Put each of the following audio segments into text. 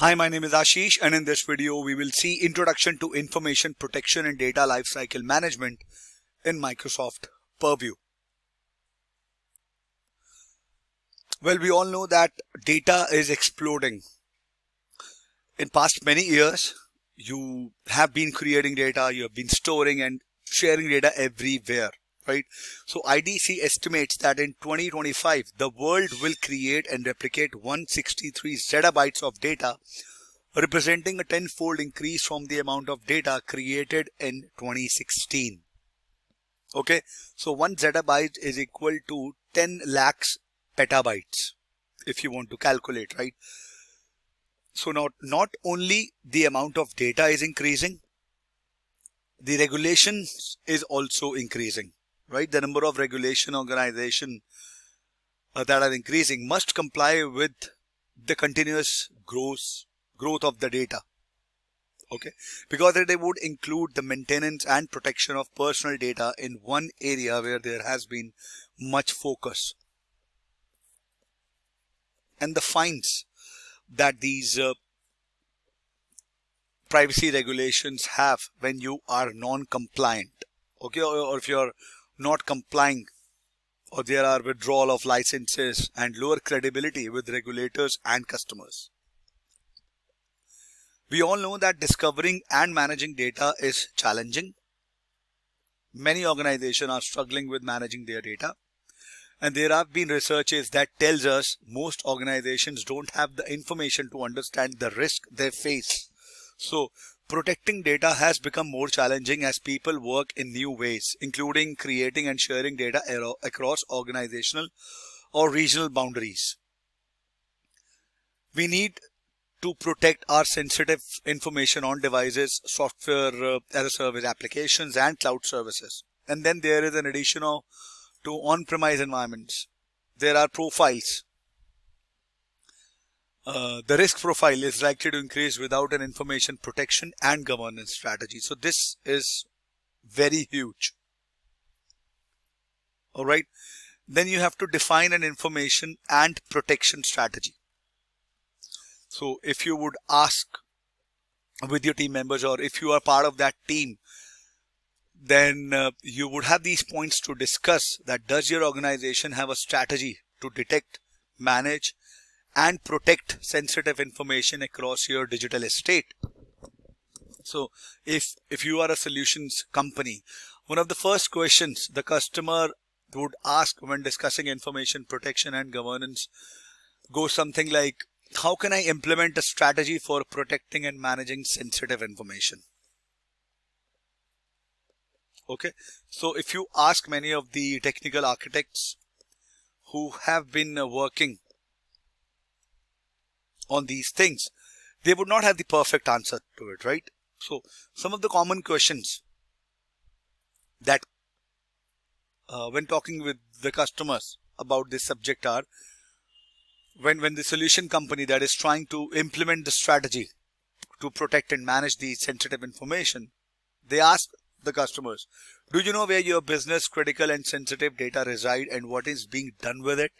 Hi, my name is Ashish and in this video we will see Introduction to Information Protection and Data Lifecycle Management in Microsoft Purview. Well, we all know that data is exploding. In past many years, you have been creating data, you have been storing and sharing data everywhere right? So IDC estimates that in 2025, the world will create and replicate 163 zettabytes of data, representing a tenfold increase from the amount of data created in 2016. Okay, so one zettabyte is equal to 10 lakhs petabytes, if you want to calculate, right? So not, not only the amount of data is increasing, the regulation is also increasing right? The number of regulation organization uh, that are increasing must comply with the continuous growth growth of the data. Okay, because they would include the maintenance and protection of personal data in one area where there has been much focus. And the fines that these uh, privacy regulations have when you are non-compliant okay or, or if you're not complying or there are withdrawal of licenses and lower credibility with regulators and customers. We all know that discovering and managing data is challenging. Many organizations are struggling with managing their data. And there have been researches that tells us most organizations don't have the information to understand the risk they face. So Protecting data has become more challenging as people work in new ways, including creating and sharing data across organizational or regional boundaries. We need to protect our sensitive information on devices, software uh, as a service applications and cloud services. And then there is an addition to on-premise environments. There are profiles uh, the risk profile is likely to increase without an information protection and governance strategy. So this is very huge. All right. Then you have to define an information and protection strategy. So if you would ask with your team members or if you are part of that team, then uh, you would have these points to discuss that does your organization have a strategy to detect, manage, and protect sensitive information across your digital estate. So if, if you are a solutions company, one of the first questions the customer would ask when discussing information protection and governance goes something like, how can I implement a strategy for protecting and managing sensitive information? Okay, so if you ask many of the technical architects who have been uh, working on these things, they would not have the perfect answer to it, right? So some of the common questions that uh, when talking with the customers about this subject are when, when the solution company that is trying to implement the strategy to protect and manage the sensitive information, they ask the customers, do you know where your business critical and sensitive data reside and what is being done with it?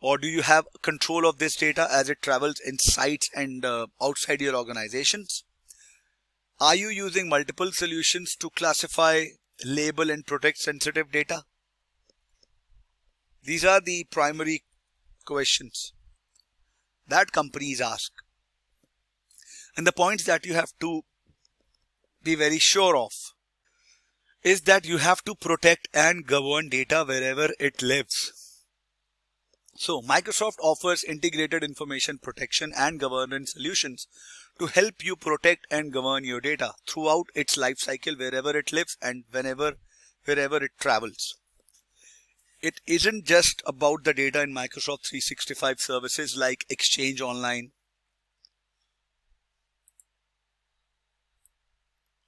Or do you have control of this data as it travels in sites and uh, outside your organizations? Are you using multiple solutions to classify, label and protect sensitive data? These are the primary questions that companies ask. And the points that you have to be very sure of is that you have to protect and govern data wherever it lives. So Microsoft offers integrated information protection and governance solutions to help you protect and govern your data throughout its life cycle wherever it lives and whenever wherever it travels. It isn't just about the data in Microsoft 365 services like Exchange Online,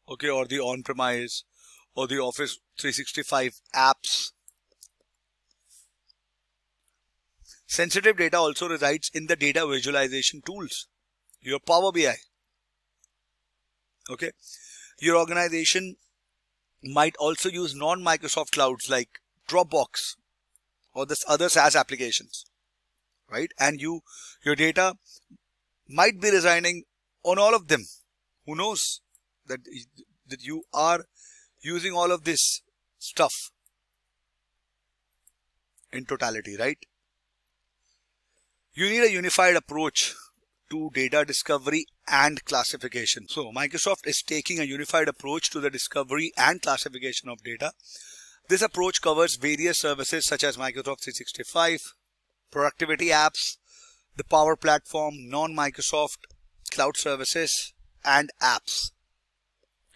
okay, or the on-premise or the Office 365 apps Sensitive data also resides in the data visualization tools, your Power BI. Okay. Your organization might also use non-Microsoft clouds like Dropbox or this other SaaS applications, right? And you, your data might be resigning on all of them. Who knows that, that you are using all of this stuff in totality, right? You need a unified approach to data discovery and classification. So Microsoft is taking a unified approach to the discovery and classification of data. This approach covers various services such as Microsoft 365, productivity apps, the Power Platform, non-Microsoft cloud services, and apps.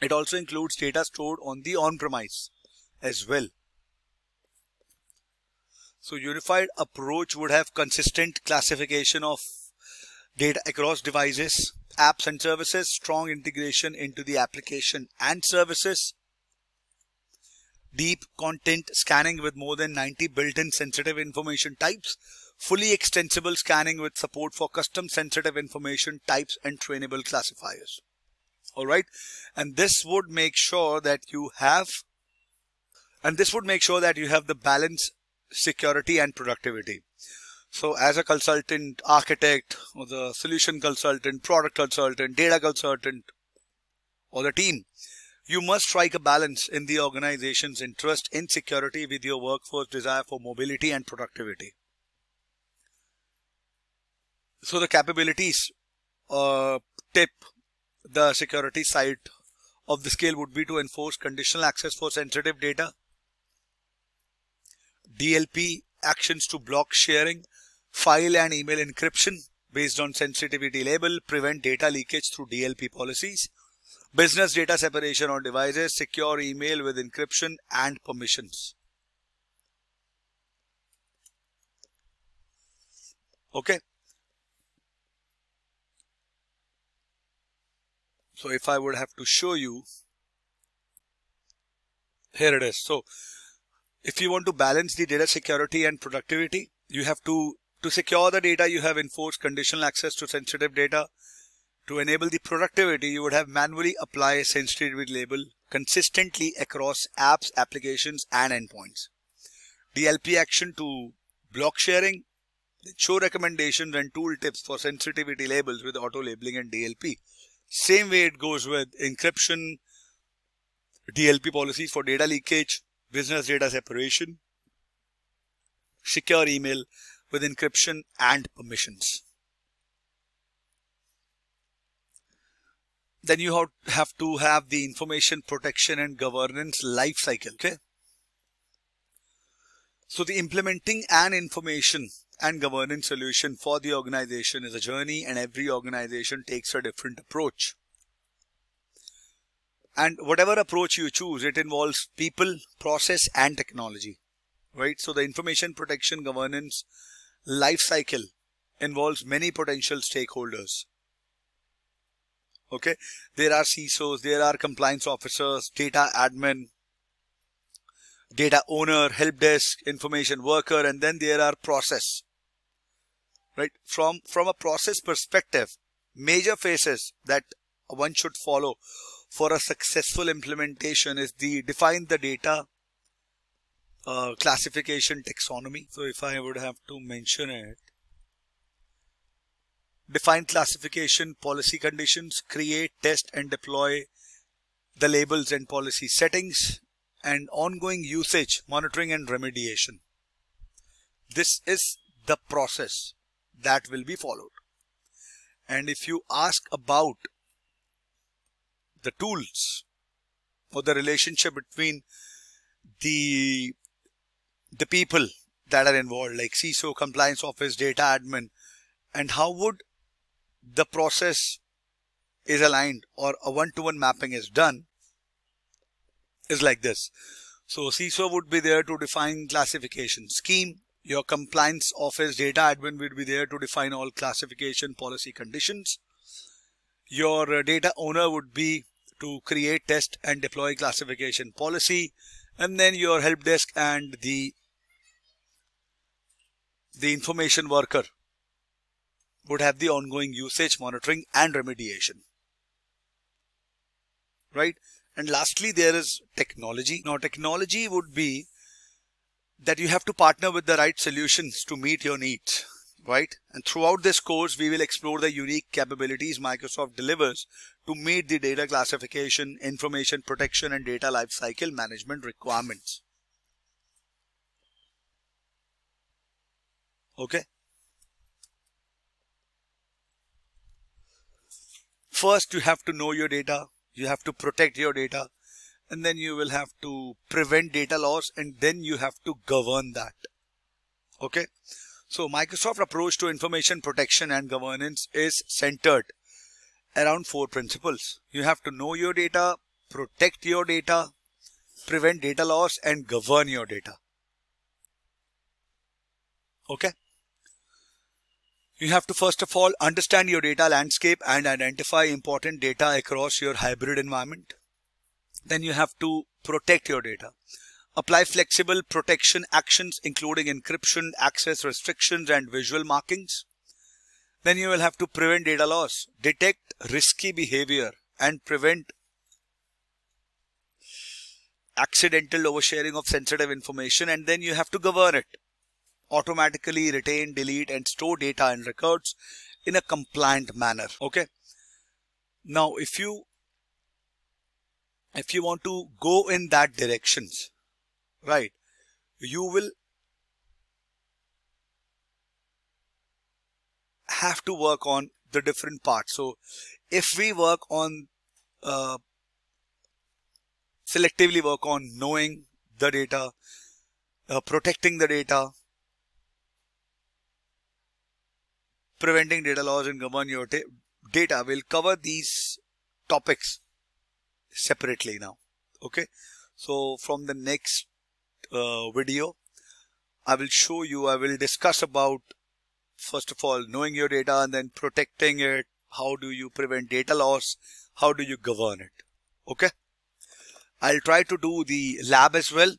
It also includes data stored on the on-premise as well. So unified approach would have consistent classification of data across devices, apps and services, strong integration into the application and services, deep content scanning with more than 90 built-in sensitive information types, fully extensible scanning with support for custom sensitive information types and trainable classifiers. Alright, and this would make sure that you have and this would make sure that you have the balance security and productivity. So as a consultant, architect, or the solution consultant, product consultant, data consultant, or the team, you must strike a balance in the organization's interest in security with your workforce desire for mobility and productivity. So the capabilities uh, tip the security side of the scale would be to enforce conditional access for sensitive data, DLP actions to block sharing, file and email encryption based on sensitivity label, prevent data leakage through DLP policies, business data separation on devices, secure email with encryption and permissions. Okay. So if I would have to show you, here it is. So if you want to balance the data security and productivity, you have to, to secure the data, you have enforced conditional access to sensitive data. To enable the productivity, you would have manually apply a sensitivity label consistently across apps, applications, and endpoints. DLP action to block sharing, show recommendations and tool tips for sensitivity labels with auto labeling and DLP. Same way it goes with encryption, DLP policies for data leakage, business data separation, secure email with encryption and permissions. Then you have to have the information protection and governance life cycle. Okay. So the implementing an information and governance solution for the organization is a journey and every organization takes a different approach. And whatever approach you choose, it involves people, process, and technology, right? So the information protection governance life cycle involves many potential stakeholders. Okay, there are CISOs, there are compliance officers, data admin, data owner, help desk, information worker, and then there are process. Right? From, from a process perspective, major phases that one should follow for a successful implementation is the define the data uh, classification taxonomy. So if I would have to mention it, define classification policy conditions, create, test and deploy the labels and policy settings and ongoing usage, monitoring and remediation. This is the process that will be followed. And if you ask about the tools or the relationship between the the people that are involved like CISO, compliance office, data admin and how would the process is aligned or a one-to-one -one mapping is done is like this. So CISO would be there to define classification scheme. Your compliance office data admin would be there to define all classification policy conditions. Your uh, data owner would be to create, test and deploy classification policy and then your help desk and the the information worker would have the ongoing usage monitoring and remediation. Right? And lastly there is technology. Now technology would be that you have to partner with the right solutions to meet your needs right? And throughout this course, we will explore the unique capabilities Microsoft delivers to meet the data classification, information protection, and data lifecycle management requirements. Okay. First, you have to know your data. You have to protect your data. And then you will have to prevent data loss and then you have to govern that. Okay. So Microsoft approach to information protection and governance is centered around four principles. You have to know your data, protect your data, prevent data loss and govern your data. Okay. You have to first of all understand your data landscape and identify important data across your hybrid environment. Then you have to protect your data. Apply flexible protection actions including encryption, access restrictions and visual markings. Then you will have to prevent data loss, detect risky behavior and prevent accidental oversharing of sensitive information and then you have to govern it. Automatically retain, delete and store data and records in a compliant manner. Okay. Now if you if you want to go in that directions right. You will have to work on the different parts. So if we work on uh, selectively work on knowing the data uh, protecting the data preventing data loss and govern your data we'll cover these topics separately now. Okay? So from the next video. I will show you I will discuss about first of all knowing your data and then protecting it. How do you prevent data loss? How do you govern it? Okay? I'll try to do the lab as well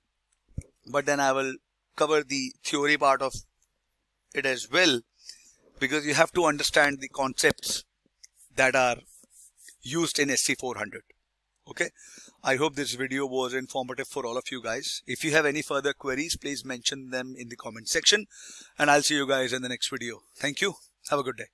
but then I will cover the theory part of it as well because you have to understand the concepts that are used in SC400 okay I hope this video was informative for all of you guys. If you have any further queries, please mention them in the comment section and I'll see you guys in the next video. Thank you. Have a good day.